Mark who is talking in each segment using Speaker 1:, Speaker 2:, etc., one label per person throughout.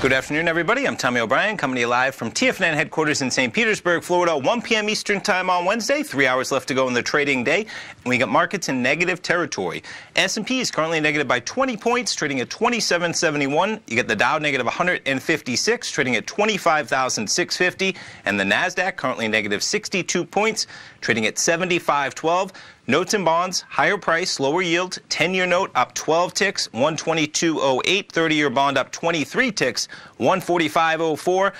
Speaker 1: Good afternoon, everybody. I'm Tommy O'Brien, coming to you live from TFNN headquarters in St. Petersburg, Florida. 1 p.m. Eastern Time on Wednesday. Three hours left to go in the trading day. And we got markets in negative territory. S&P is currently negative by 20 points, trading at 2771. You get the Dow negative 156, trading at 25,650. And the NASDAQ currently negative 62 points, trading at 7512. Notes and bonds, higher price, lower yield. 10-year note up 12 ticks, 122.08. 30-year bond up 23 ticks, 145.04.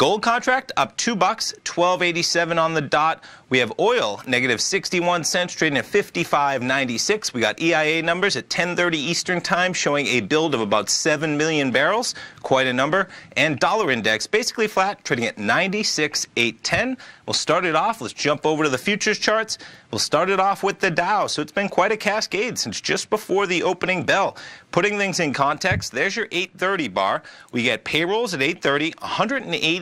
Speaker 1: Gold contract up two bucks, 12.87 on the dot. We have oil negative 61 cents, trading at 55.96. We got EIA numbers at 10:30 Eastern Time, showing a build of about 7 million barrels, quite a number. And dollar index basically flat, trading at 96.810. We'll start it off. Let's jump over to the futures charts. We'll start it off with the Dow. So it's been quite a cascade since just before the opening bell. Putting things in context, there's your 830 bar. We get payrolls at 830,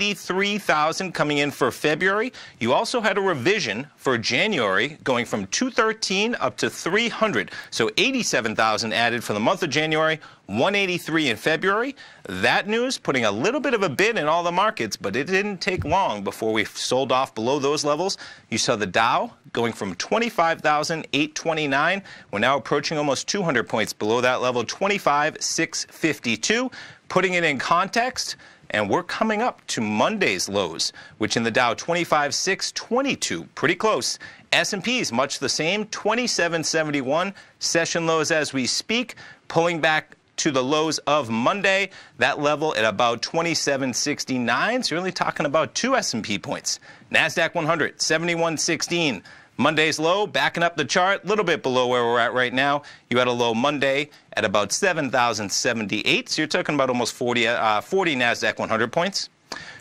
Speaker 1: 183,000 coming in for February. You also had a revision for January going from 213 up to 300. So 87,000 added for the month of January, 183 in February. That news putting a little bit of a bid in all the markets, but it didn't take long before we sold off below those levels. You saw the Dow going from 25,829. We're now approaching almost 200 points below that level, 25,652. Putting it in context, and we're coming up to Monday's lows, which in the Dow 25,622, pretty close. S&P is much the same, 2771 session lows as we speak, pulling back to the lows of Monday. That level at about 2769. So you're only talking about two S&P points. Nasdaq 100 7116. Monday's low, backing up the chart, a little bit below where we're at right now. You had a low Monday at about 7,078. So you're talking about almost 40, uh, 40 NASDAQ 100 points.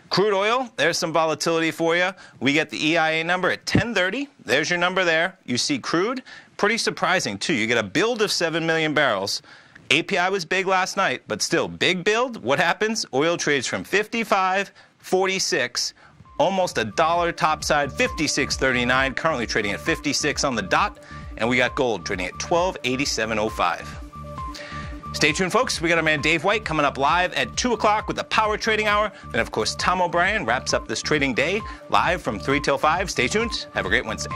Speaker 1: Crude oil, there's some volatility for you. We get the EIA number at 1030. There's your number there. You see crude. Pretty surprising, too. You get a build of 7 million barrels. API was big last night, but still, big build. What happens? Oil trades from 55, 46, almost a dollar topside 56.39 currently trading at 56 on the dot and we got gold trading at 1287.05 Stay tuned, folks. We got our man Dave White coming up live at 2 o'clock with the Power Trading Hour. Then, of course, Tom O'Brien wraps up this trading day live from 3 till 5. Stay tuned. Have a great Wednesday.